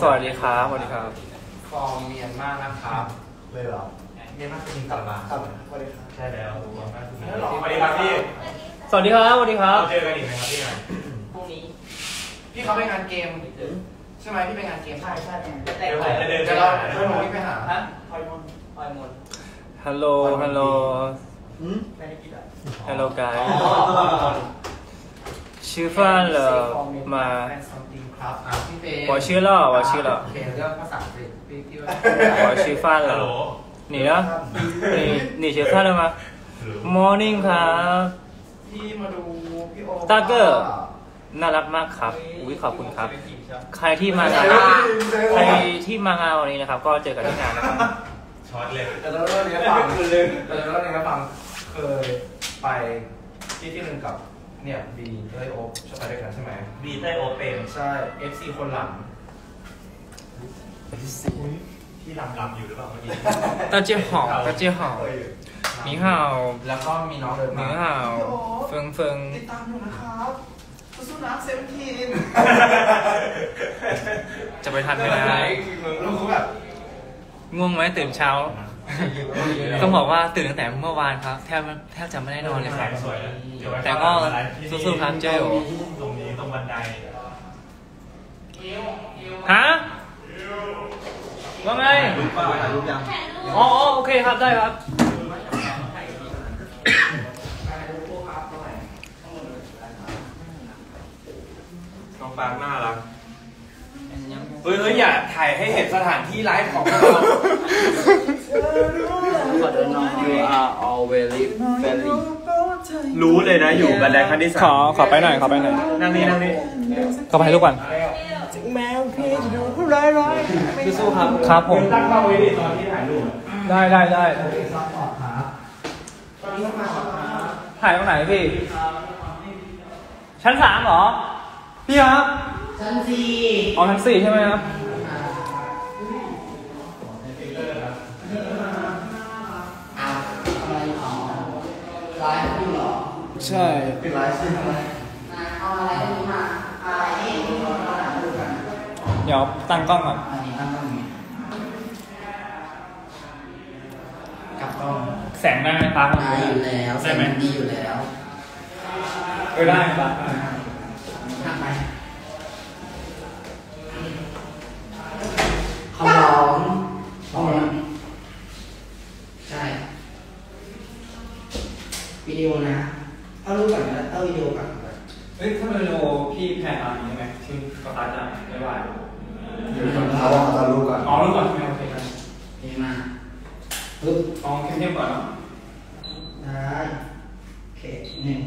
สวัสดีครับสวัสดีครับฟอร์มเมียนมานะครับ เลยเหรอเมียนมาคือจริงกลับมาครับสวัสดีครับ ใช่แล้วถูกต้องครับสวัสดีครับพี่ สวัสดีครับสวัสดีครับเราเจอกันอีกไหมครับพี่พรุ่งนี้ พี่เขาไปงานเกมใช่ไหมพี่ไปงานเกมใช่ใช่เดี๋ยวผมจะเดินไปเราเดินผมพี่ไปหาฮะพลอยมนพลอยมนฮัลโหลฮัลโหลอืมไม่ได้กินอะฮัลโหลกา ย อ๋อ ชื่อ饭了吗 แฟนซัมติงครับอ่ะพี่เฟย์ 我吃了我吃了 โอเคเรื่องภาษาอังกฤษพี่พี่ว่า 我吃饭了你呢你你吃饭了吗 Morning ครับ พี่มาดูพี่โอ ตาเกอร์ น่ารักมากครับอุ้ยขอบคุณครับ ใครที่มางานใครที่มางานวันนี้นะครับ ก็เจอกันที่งานนะครับ ช็อตเลยแต่เราเล่าเนี้ยฟังแต่เราเล่าเนี้ยฟังเคยไปที่ที่หนึ่งกับ เนี่ยบีเอ้ยโอ๊คชอบไปด้วยกันใช่ไหม บีใต้โอเปน ใช่ FC คนหลัง ที่ลำลำอยู่หรือเปล่าเมื่อกี้ 大家好大家好你好 แล้วก็มีน้องเดิน 你 มา 好芬芬 ติดตามอยู่นะครับสู้ๆนะเซเว่นทีน จะไปทันไหมนะ แล้วเขาแบบ ง่วงไหมตื่นเช้า ต้องบอกว่าตื่นตั้งแต่เมื่อวานครับ แทบแทบจะไม่ได้นอนเลยครับ สวยนะเดี๋ยวไว้แต่ก็สู้ๆครับเจ้าโอ๋ตรงนี้ตรงบันไดฮะว่าไงรูปป้าถ่ายรูปยังอ๋ออ๋อโอเคครับได้ครับ น้องปางน่ารัก เฮ้ยเฮ้ยอย่าถ่ายให้เห็นสถานที่ไลฟ์ของเรา ขอเดินน้อง You are all very very รู้เลยนะอยู่บันไดขั้นที่สามขอขอไปหน่อยขอไปหน่อยนั่งนี่นั่งนี่ขอไปให้ลูกก่อนสู้ๆครับครับผมตั้งกล้องไว้ดิตอนที่ถ่ายรูปได้ได้ได้ถ่ายตรงไหนพี่ ชั้นสามเหรอ พี่ครับ ชั้นสี่อ๋อชั้นสี่ใช่ไหมครับอะไรหรอไลฟ์อยู่หรอ ใช่เป็นไลฟ์ใช่ไหมเอาอะไรนี้มาอะไรนี่ดูก่อนนะดูกันเดี๋ยวตั้งกล้องก่อนอันนี้ตั้งตรงนี้กลับกล้องแสงได้ไหมครับได้อยู่แล้วแสงมันดีอยู่แล้วเออได้ครับ ทำไปคำร้องร้องใช่วิดีโอนะเอารูปก่อนนะเอาวิดีโอก่อน เฮ้ยถ้าเป็นโลพี่แพนมาอย่างนี้ไหมที่สตาร์ทจะไม่ไหว เดี๋ยวเขาว่าเขาจะรู้ก่อน อ๋อรู้ก่อนใช่ไหมโอเคครับ นี่ มาปึ๊บอ๋อเข้มๆก่อนเนาะได้โอเคหนึ่ง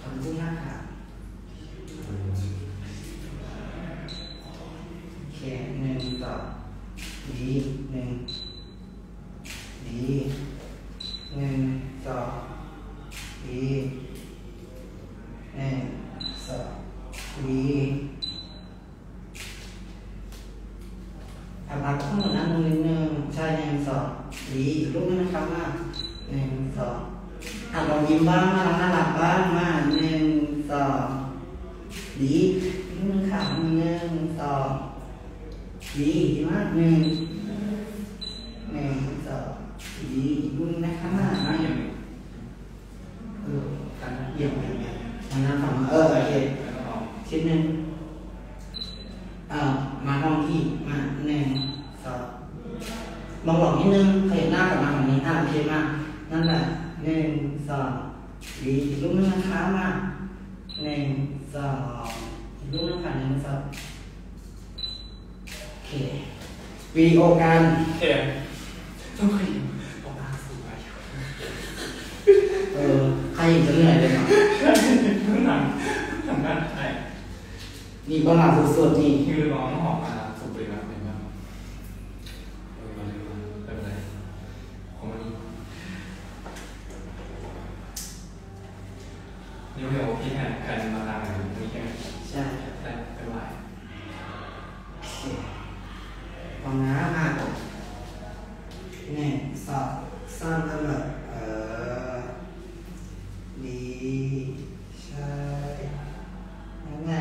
ขอบคุณมากค่ะโอเคหนึ่งสอดีหนึ่งดีหนึ่งสอดีหนึ่งสองดีทำอัพข้างหมดนะมือนิดนึงใช่หนึ่งสองดีอีกรูปนึงนะครับมาหนึ่งสองอะลอง ยิ้มบ้างมาน่ารักบ้างมาหนึ่งสองดีดูนึงค่ะหนึ่งสองดีดีมากหนึ่งหนึ่งสองดีอีกรูปนึงนะครับมาเออการเยี่ยมเยี่ยมเยี่ยมันนั้นฝั่งเออโอเคชิ้นหนึ่งเอ่อมาลองที่มาหนึ่งสองมองหลอกนิดนึงขยับหน้ากลับมาฝั่งนี้อะโอเคมากนั่นแหละ หนึ่งสองดีอีกรูปนึงนะคะมาหนึ่งสองอีกรูปนึงค่ะหนึ่งสองโอเควิดีโอกันโอเคเออใครยังจะเหนื่อยเลยเนาะหนังหนังกันใช่นี่ประมาณสุดๆนี่คือร้องหอมมาสุดเลยนะ ฟังนะห้าเนี่ยสอบสร้างอันแบเออดีใช่แล้วไง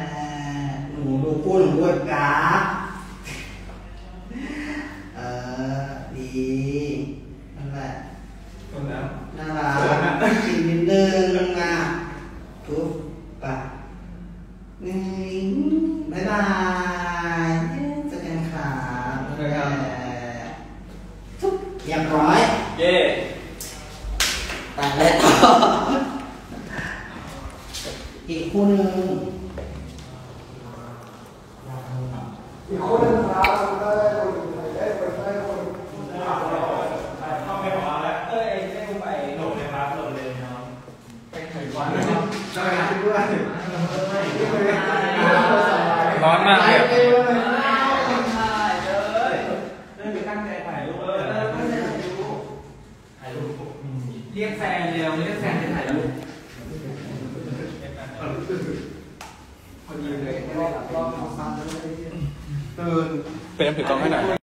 หนูดูกู้หนูวดกราเออดีนั่นแหละคนแล้ว อีกคู่หนึ่งอีกคู่หนึ่งครับ เฟรมถือกองให้หน่อย